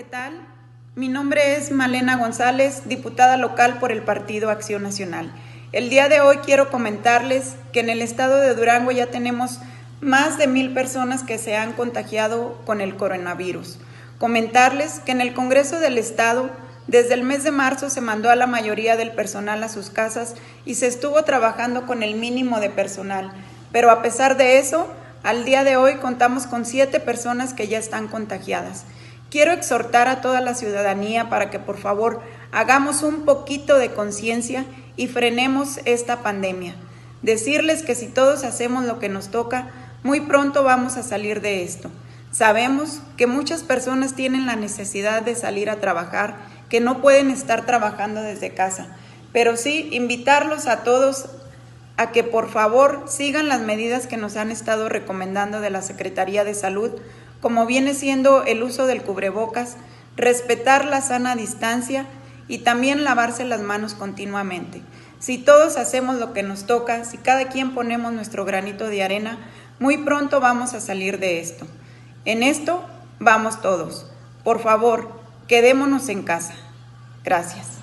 tal? Mi nombre es Malena González, diputada local por el Partido Acción Nacional. El día de hoy quiero comentarles que en el estado de Durango ya tenemos más de mil personas que se han contagiado con el coronavirus. Comentarles que en el Congreso del Estado desde el mes de marzo se mandó a la mayoría del personal a sus casas y se estuvo trabajando con el mínimo de personal. Pero a pesar de eso, al día de hoy contamos con siete personas que ya están contagiadas. Quiero exhortar a toda la ciudadanía para que por favor hagamos un poquito de conciencia y frenemos esta pandemia. Decirles que si todos hacemos lo que nos toca, muy pronto vamos a salir de esto. Sabemos que muchas personas tienen la necesidad de salir a trabajar, que no pueden estar trabajando desde casa, pero sí invitarlos a todos a que por favor sigan las medidas que nos han estado recomendando de la Secretaría de Salud como viene siendo el uso del cubrebocas, respetar la sana distancia y también lavarse las manos continuamente. Si todos hacemos lo que nos toca, si cada quien ponemos nuestro granito de arena, muy pronto vamos a salir de esto. En esto vamos todos. Por favor, quedémonos en casa. Gracias.